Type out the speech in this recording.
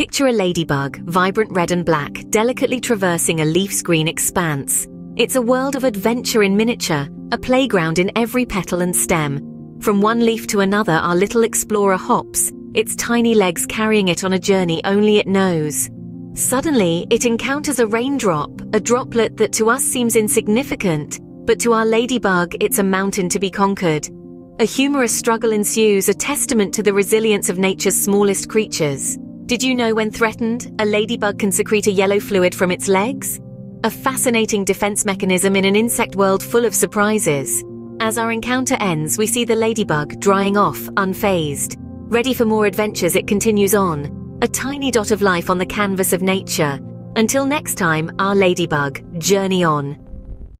Picture a ladybug, vibrant red and black, delicately traversing a leaf green expanse. It's a world of adventure in miniature, a playground in every petal and stem. From one leaf to another, our little explorer hops, its tiny legs carrying it on a journey only it knows. Suddenly, it encounters a raindrop, a droplet that to us seems insignificant, but to our ladybug, it's a mountain to be conquered. A humorous struggle ensues, a testament to the resilience of nature's smallest creatures. Did you know when threatened, a ladybug can secrete a yellow fluid from its legs? A fascinating defense mechanism in an insect world full of surprises. As our encounter ends, we see the ladybug drying off, unfazed. Ready for more adventures, it continues on. A tiny dot of life on the canvas of nature. Until next time, our ladybug, journey on.